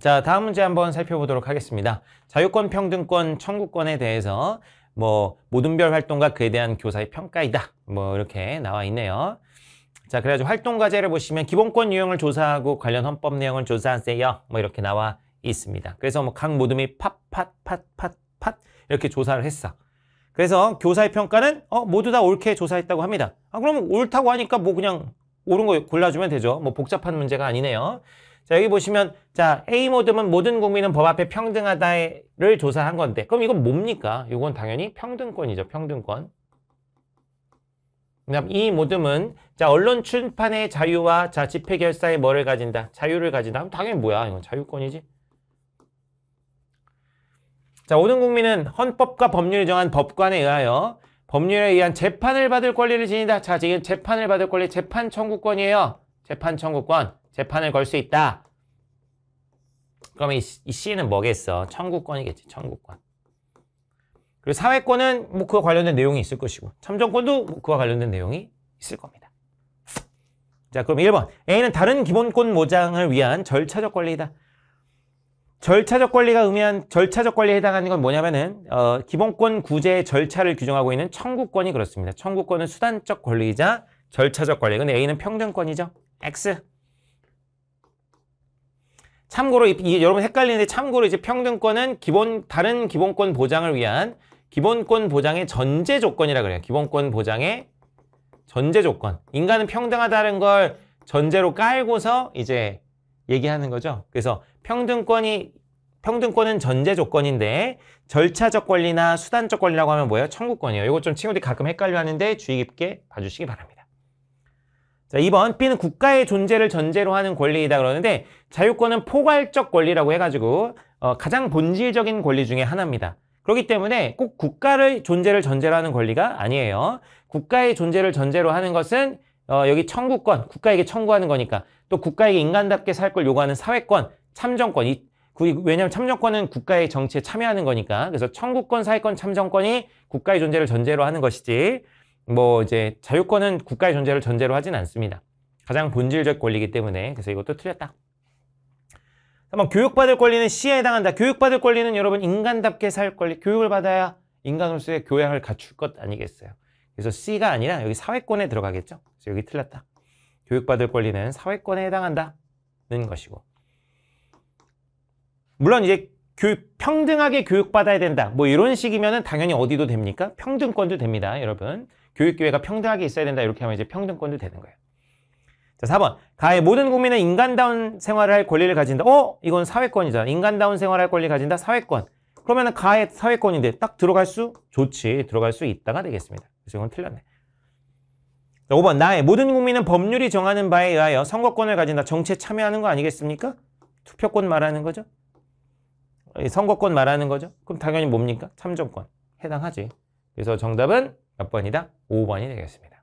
자, 다음 문제 한번 살펴보도록 하겠습니다. 자유권, 평등권, 청구권에 대해서 뭐 모든 별 활동과 그에 대한 교사의 평가이다. 뭐 이렇게 나와 있네요. 자, 그래가지고 활동 과제를 보시면 기본권 유형을 조사하고 관련 헌법 내용을 조사하세요. 뭐 이렇게 나와 있습니다. 그래서 뭐 각 모둠이 팟팟팟팟팟 이렇게 조사를 했어. 그래서 교사의 평가는 어 모두 다 옳게 조사했다고 합니다. 아 그럼 옳다고 하니까 뭐 그냥 옳은 거 골라주면 되죠. 뭐 복잡한 문제가 아니네요. 자 여기 보시면 자 A 모듬은 모든 국민은 법 앞에 평등하다를 조사한 건데 그럼 이건 뭡니까? 이건 당연히 평등권이죠. 평등권. 그다음 이 모듬은 자 언론 출판의 자유와 자 집회 결사의 뭐를 가진다? 자유를 가진다. 당연히 뭐야? 이건 자유권이지. 자, 모든 국민은 헌법과 법률이 정한 법관에 의하여 법률에 의한 재판을 받을 권리를 지닌다. 자, 지금 재판을 받을 권리, 재판 청구권이에요. 재판 청구권, 재판을 걸 수 있다. 그러면 이, 이 C는 뭐겠어? 청구권이겠지, 청구권. 그리고 사회권은 뭐 그와 관련된 내용이 있을 것이고, 참정권도 뭐 그와 관련된 내용이 있을 겁니다. 자, 그럼 1번. A는 다른 기본권 보장을 위한 절차적 권리이다. 절차적 권리가 의미한 절차적 권리에 해당하는 건 뭐냐면은 어, 기본권 구제의 절차를 규정하고 있는 청구권이 그렇습니다. 청구권은 수단적 권리이자 절차적 권리. 근데 A는 평등권이죠. X. 참고로 이, 이, 여러분 헷갈리는데 참고로 이제 평등권은 기본 다른 기본권 보장을 위한 기본권 보장의 전제 조건이라 그래요. 기본권 보장의 전제 조건. 인간은 평등하다는 걸 전제로 깔고서 이제 얘기하는 거죠. 그래서 평등권이 평등권은 전제 조건인데 절차적 권리나 수단적 권리라고 하면 뭐예요? 청구권이에요. 이거 좀 친구들이 가끔 헷갈려 하는데 주의 깊게 봐주시기 바랍니다. 자, 2번 B는 국가의 존재를 전제로 하는 권리이다 그러는데 자유권은 포괄적 권리라고 해가지고 어, 가장 본질적인 권리 중에 하나입니다. 그렇기 때문에 꼭 국가를 존재를 전제로 하는 권리가 아니에요. 국가의 존재를 전제로 하는 것은 어, 여기 청구권, 국가에게 청구하는 거니까 또 국가에게 인간답게 살 걸 요구하는 사회권, 참정권. 이, 왜냐하면 참정권은 국가의 정치에 참여하는 거니까. 그래서 청구권, 사회권, 참정권이 국가의 존재를 전제로 하는 것이지 뭐 이제 자유권은 국가의 존재를 전제로 하진 않습니다. 가장 본질적 권리이기 때문에 그래서 이것도 틀렸다. 한번 교육받을 권리는 C에 해당한다. 교육받을 권리는 여러분 인간답게 살 권리, 교육을 받아야 인간으로서의 교양을 갖출 것 아니겠어요. 그래서 C가 아니라 여기 사회권에 들어가겠죠. 그래서 여기 틀렸다. 교육받을 권리는 사회권에 해당한다는 것이고. 물론 이제 교육, 평등하게 교육받아야 된다. 뭐 이런 식이면은 당연히 어디도 됩니까? 평등권도 됩니다, 여러분. 교육기회가 평등하게 있어야 된다. 이렇게 하면 이제 평등권도 되는 거예요. 자, 4번. 가의 모든 국민은 인간다운 생활을 할 권리를 가진다. 어? 이건 사회권이잖아. 인간다운 생활을 할 권리 가진다. 사회권. 그러면은 가의 사회권인데 딱 들어갈 수? 좋지. 들어갈 수 있다가 되겠습니다. 그래서 이건 틀렸네. 자, 5번. 나의 모든 국민은 법률이 정하는 바에 의하여 선거권을 가진다. 정치에 참여하는 거 아니겠습니까? 투표권 말하는 거죠. 선거권 말하는 거죠. 그럼 당연히 뭡니까? 참정권. 해당하지. 그래서 정답은 몇 번이다? 5번이 되겠습니다.